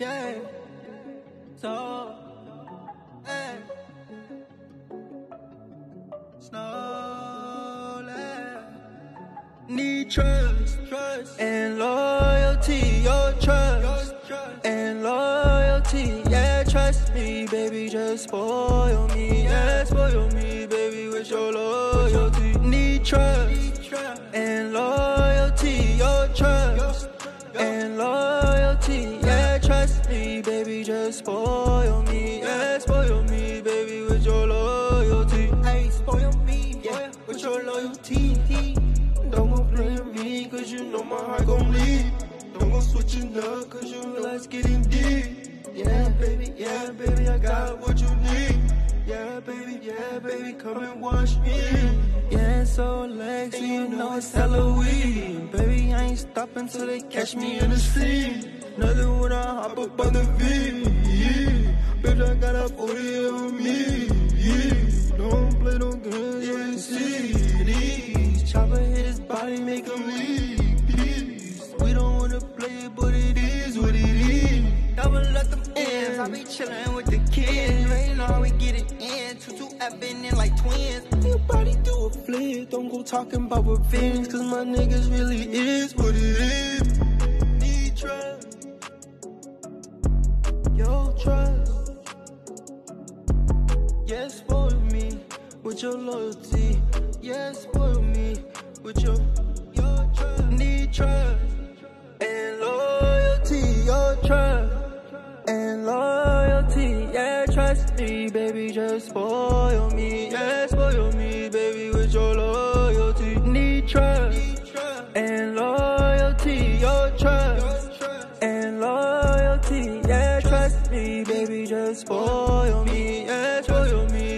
Yeah. So, hey. Slowly. Need trust, trust, and loyalty. Your trust, and loyalty. Yeah, trust me, baby. Just spoil me. Yeah, spoil me, baby, with your loyalty. Need trust, baby. Just spoil me. Yeah, spoil me, baby, with your loyalty. Hey, spoil me, yeah, with your loyalty. Don't go play with me, cause you know my heart gon' bleed. Don't go switching up, cause you know it's getting deep. Yeah, baby, yeah, baby, I got what you need. Yeah, baby, yeah, baby, come and watch me. Yeah, so late, so you know it's Halloween. Baby, I ain't stopping till they catch me in the street. Nothing when Up on the. Yeah. Bitch, I got a 40 on me. Don't play no games, you ain't see these. Chopper hit his body, make him leave. Peace. We don't wanna play it, but it is what it is. Double up them ends, I be chillin' with the kids. Ain't know we get it in. Two two been in like twins. Your body do a flip, don't go talking about revenge. Cause my niggas really is what it is. Yes, spoil me with your loyalty. Yes, spoil me with your, your trust. Need trust and loyalty. Your trust and loyalty. Yeah, trust me, baby. Just spoil me. Yeah, spoil me, baby, with your loyalty. Need trust and loyalty. Your trust and loyalty. Yeah, trust me, baby. Spoil me. Yeah, spoil me.